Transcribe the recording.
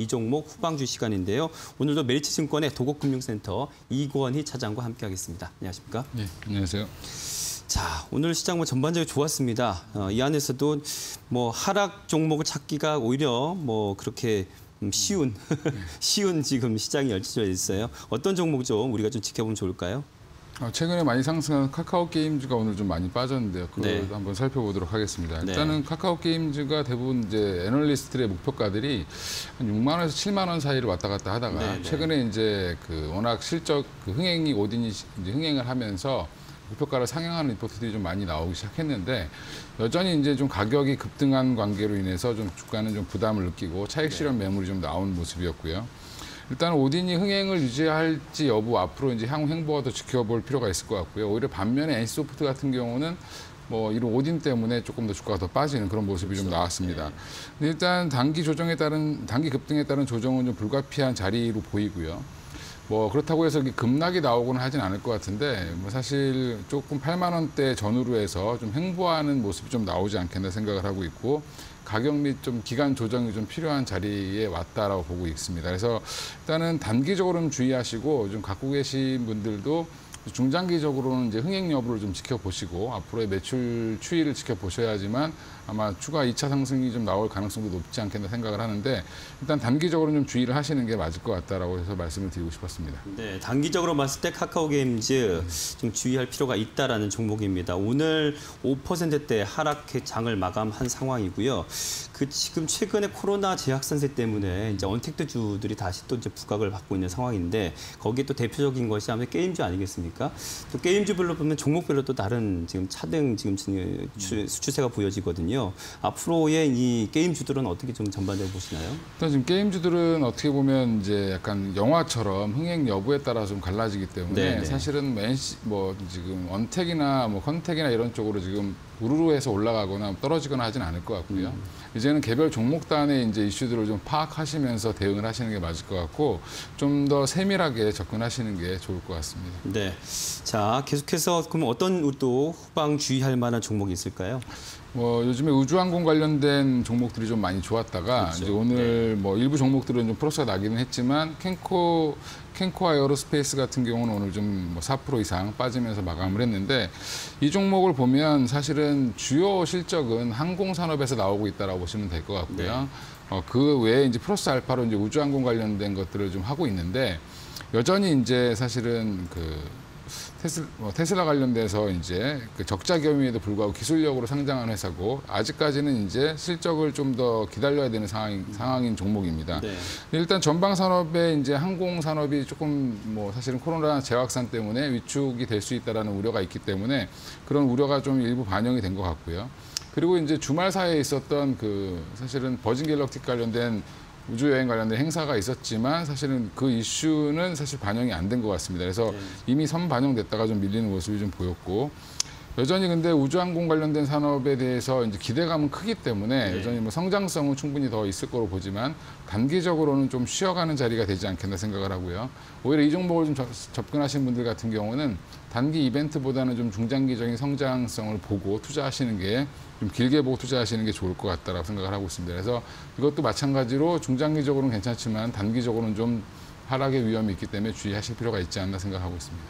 이 종목 후방주 시간인데요. 오늘도 메리츠증권의 도곡금융센터 이권희 차장과 함께하겠습니다. 안녕하십니까? 네, 안녕하세요. 자, 오늘 시장 뭐 전반적으로 좋았습니다. 어, 이 안에서도 뭐 하락 종목을 찾기가 오히려 뭐 그렇게 음, 쉬운 쉬운 지금 시장이 펼쳐져 있어요. 어떤 종목 좀 우리가 좀 지켜보면 좋을까요? 어, 최근에 많이 상승한 카카오 게임즈가 오늘 좀 많이 빠졌는데요. 그걸 네. 한번 살펴보도록 하겠습니다. 네. 일단은 카카오 게임즈가 대부분 이제 애널리스트의 목표가들이 한 6만 원에서 7만 원 사이를 왔다 갔다 하다가 네, 네. 최근에 이제 그 워낙 실적 그 흥행이 오딘이 시- 이제 흥행을 하면서 목표가를 상향하는 리포트들이 좀 많이 나오기 시작했는데 여전히 이제 좀 가격이 급등한 관계로 인해서 좀 주가는 좀 부담을 느끼고 차익 실현 매물이 좀 나온 모습이었고요. 일단 오딘이 흥행을 유지할지 여부 앞으로 이제 향후 행보가 더 지켜볼 필요가 있을 것 같고요. 오히려 반면에 NC소프트 같은 경우는 뭐 이런 오딘 때문에 조금 더 주가가 더 빠지는 그런 모습이 좀 나왔습니다. 근데 일단 단기 조정에 따른 단기 급등에 따른 조정은 좀 불가피한 자리로 보이고요. 뭐 그렇다고 해서 급락이 나오고는 하진 않을 것 같은데 뭐 사실 조금 8만 원대 전후로 해서 좀 횡보하는 모습이 좀 나오지 않겠나 생각을 하고 있고 가격 및 좀 기간 조정이 좀 필요한 자리에 왔다라고 보고 있습니다. 그래서 일단은 단기적으로는 주의하시고 좀 갖고 계신 분들도 중장기적으로는 이제 흥행 여부를 좀 지켜보시고 앞으로의 매출 추이를 지켜보셔야지만 아마 추가 2차 상승이 좀 나올 가능성도 높지 않겠나 생각을 하는데 일단 단기적으로는 좀 주의를 하시는 게 맞을 것 같다라고 해서 말씀을 드리고 싶었습니다. 네, 단기적으로 봤을 때 카카오 게임즈 좀 주의할 필요가 있다라는 종목입니다. 오늘 5%대 하락 장을 마감한 상황이고요. 그 지금 최근에 코로나 재확산세 때문에 이제 언택트 주들이 다시 또 이제 부각을 받고 있는 상황인데 거기에 또 대표적인 것이 아무래도 게임주 아니겠습니까? 또 게임주별로 보면 종목별로 또 다른 지금 차등 지금 추- 수추세가 보여지거든요. 앞으로의 이 게임주들은 어떻게 좀 전반적으로 보시나요? 일단 지금 게임주들은 어떻게 보면 이제 약간 영화처럼 흥행 여부에 따라 좀 갈라지기 때문에 네, 네. 사실은 뭐, NC, 뭐 지금 언택이나 뭐 컨택이나 이런 쪽으로 지금 우르르 해서 올라가거나 떨어지거나 하진 않을 것 같고요. 음. 이제는 개별 종목단의 이제 이슈들을 좀 파악하시면서 대응을 하시는 게 맞을 것 같고 좀 더 세밀하게 접근하시는 게 좋을 것 같습니다. 네. 자, 계속해서 그럼 어떤 또 후방 주의할 만한 종목이 있을까요? 뭐 요즘에 우주항공 관련된 종목들이 좀 많이 좋았다가 그렇죠. 이제 오늘 뭐 일부 종목들은 좀 플러스가 나기는 했지만 켄코 켄코아 에어로스페이스 같은 경우는 오늘 좀 뭐 4% 이상 빠지면서 마감을 했는데 이 종목을 보면 사실은 주요 실적은 항공 산업에서 나오고 있다라고 보시면 될 것 같고요. 네. 어, 그 외에 이제 플러스 알파로 이제 우주항공 관련된 것들을 좀 하고 있는데 여전히 이제 사실은 그 테슬, 뭐 테슬라 관련돼서 이제 그 적자 겸임에도 불구하고 기술력으로 상장한 회사고 아직까지는 이제 실적을 좀 더 기다려야 되는 상황인, 상황인 종목입니다. 네. 일단 전방 산업에 이제 항공 산업이 조금 뭐 사실은 코로나 재확산 때문에 위축이 될 수 있다라는 우려가 있기 때문에 그런 우려가 좀 일부 반영이 된 것 같고요. 그리고 이제 주말 사이에 있었던 그 사실은 버진 갤럭틱 관련된 우주 여행 관련된 행사가 있었지만 사실은 그 이슈는 사실 반영이 안 된 것 같습니다. 그래서 네. 이미 선 반영됐다가 좀 밀리는 모습이 좀 보였고 여전히 근데 우주항공 관련된 산업에 대해서 이제 기대감은 크기 때문에 네. 여전히 뭐 성장성은 충분히 더 있을 거로 보지만 단기적으로는 좀 쉬어가는 자리가 되지 않겠나 생각을 하고요. 오히려 이 종목을 좀 접- 접근하신 분들 같은 경우는 단기 이벤트보다는 좀 중장기적인 성장성을 보고 투자하시는 게 좀 길게 보고 투자하시는 게 좋을 것 같다라고 생각을 하고 있습니다. 그래서 이것도 마찬가지로 중장기적으로는 괜찮지만 단기적으로는 좀 하락의 위험이 있기 때문에 주의하실 필요가 있지 않나 생각하고 있습니다.